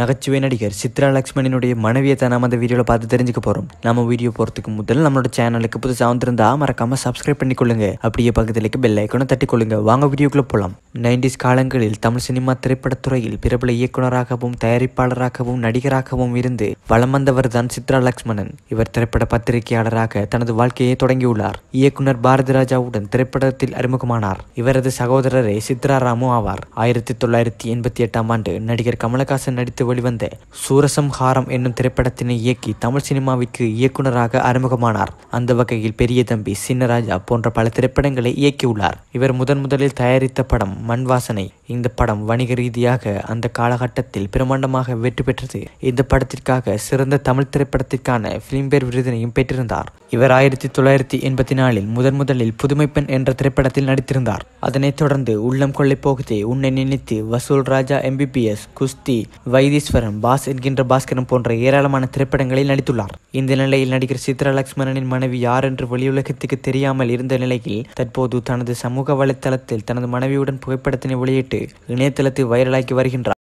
நகைச்சுவை நடிகர் சித்ரா லக்ஷ்மணனுடைய மனைவியை தான் நம்ம அந்த வீடியோவில் பார்த்து தெரிஞ்சுக்க போகிறோம் நம்ம வீடியோ போகிறதுக்கு முதல் நம்மளோட சேனலுக்கு புதுசாக வந்திருந்தா மறக்காமல் சப்ஸ்கிரைப் பண்ணிக்கொள்ளுங்க. அப்படியே பக்கத்துலேக்கு பெல் ஐக்கனை தட்டிக்கொள்ளுங்க. வாங்க வீடியோக்குள்ளே போகலாம் நைன்டிஸ் காலங்களில் தமிழ் சினிமா திரைப்படத்துறையில் பிரபல இயக்குனராகவும் தயாரிப்பாளராகவும் நடிகராகவும் இருந்து வளம் வந்தவர் தான் சித்ரா லக்ஷ்மணன். இவர் திரைப்பட பத்திரிகையாளராக தனது வாழ்க்கையை தொடங்கியுள்ளார். இயக்குனர் பாரதி ராஜாவுடன் திரைப்படத்தில் அறிமுகமானார். இவரது சகோதரரே சித்ரா ராமு ஆவார். ஆயிரத்தி தொள்ளாயிரத்தி எண்பத்தி எட்டாம் ஆண்டு நடிகர் கமலஹாசன் நடித்து வெளிவந்த சூரசம்ஹாரம் என்னும் திரைப்படத்தினை இயக்கி தமிழ் சினிமாவிற்கு இயக்குனராக அறிமுகமானார். அந்த வகையில் பெரிய தம்பி சின்னராஜா போன்ற பல திரைப்படங்களை இயக்கியுள்ளார். இவர் முதன் முதலில் தயாரித்த படம் மண் வாசனை இந்த படம் வணிக ரீதியாக அந்த காலகட்டத்தில் பிரமாண்டமாக வெற்றி பெற்றது. இந்த படத்திற்காக சிறந்த தமிழ் திரைப்படத்திற்கான பிலிம்பேர் விருதினையும் பெற்றிருந்தார். இவர் ஆயிரத்தி தொள்ளாயிரத்தி எண்பத்தி நாலில் முதன் முதலில் புதுமைப்பெண் என்ற திரைப்படத்தில் நடித்திருந்தார். அதனைத் தொடர்ந்து உள்ளம் கொள்ளை போகுதே உன்னை நினைத்து வசூல் ராஜா எம்பிபிஎஸ் குஸ்தி வைதீஸ்வரன் பாஸ் என்கின்ற பாஸ்கரன் போன்ற ஏராளமான திரைப்படங்களில் நடித்துள்ளார். இந்த நிலையில் நடிகர் சித்ரா லக்ஷ்மணனின் மனைவி யார் என்று வெளியுலகத்துக்கு தெரியாமல் இருந்த நிலையில் தற்போது தனது சமூக வலைத்தளத்தில் தனது மனைவியுடன் புகைப்படத்தினை வெளியிட்டு இணையதளத்தை வைரலாக்கி வருகின்றார்.